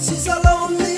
Siz alone